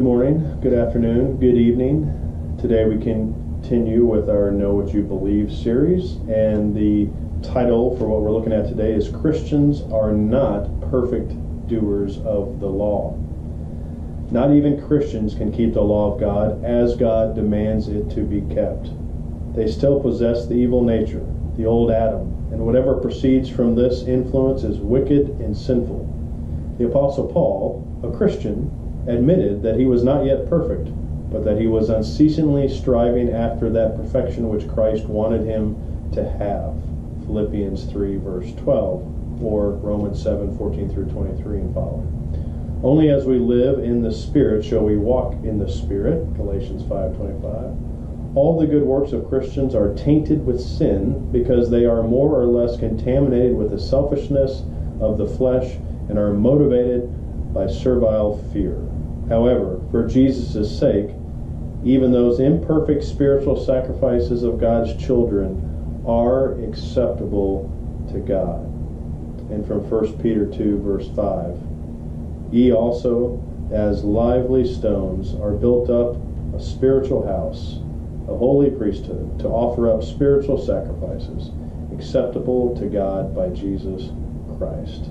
morning, good afternoon, good evening. Today we continue with our Know What You Believe series, and the title for what we're looking at today is Christians Are Not Perfect Doers of the Law. Not even Christians can keep the law of God as God demands it to be kept. They still possess the evil nature, the old Adam, and whatever proceeds from this influence is wicked and sinful. The Apostle Paul, a Christian, admitted that he was not yet perfect, but that he was unceasingly striving after that perfection which Christ wanted him to have. Philippians 3, verse 12, or Romans 7, 14 through 23 and following. Only as we live in the Spirit shall we walk in the Spirit, Galatians 5, 25. All the good works of Christians are tainted with sin because they are more or less contaminated with the selfishness of the flesh and are motivated by servile fear. However, for Jesus' sake, even those imperfect spiritual sacrifices of God's children are acceptable to God. And from 1 Peter 2, verse 5 Ye also, as lively stones, are built up a spiritual house, a holy priesthood, to offer up spiritual sacrifices acceptable to God by Jesus Christ.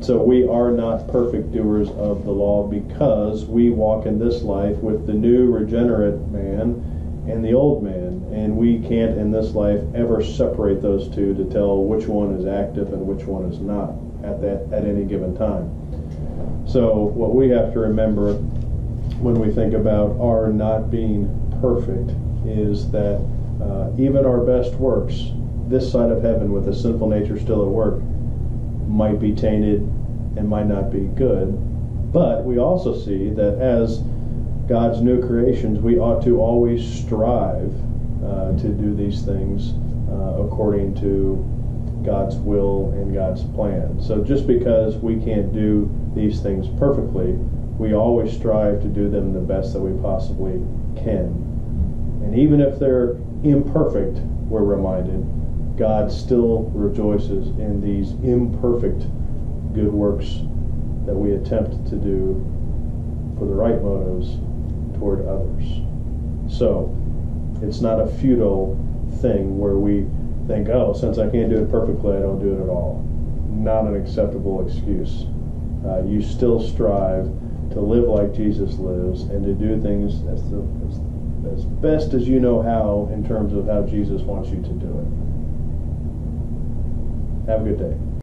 So we are not perfect doers of the law because we walk in this life with the new regenerate man and the old man. And we can't in this life ever separate those two to tell which one is active and which one is not at that at any given time. So what we have to remember when we think about our not being perfect is that uh, even our best works, this side of heaven with a sinful nature still at work, might be tainted and might not be good. But we also see that as God's new creations, we ought to always strive uh, to do these things uh, according to God's will and God's plan. So just because we can't do these things perfectly, we always strive to do them the best that we possibly can. And even if they're imperfect, we're reminded, God still rejoices in these imperfect good works that we attempt to do for the right motives toward others. So, it's not a futile thing where we think, oh, since I can't do it perfectly, I don't do it at all. Not an acceptable excuse. Uh, you still strive to live like Jesus lives and to do things as, the, as, as best as you know how in terms of how Jesus wants you to do it. Have a good day.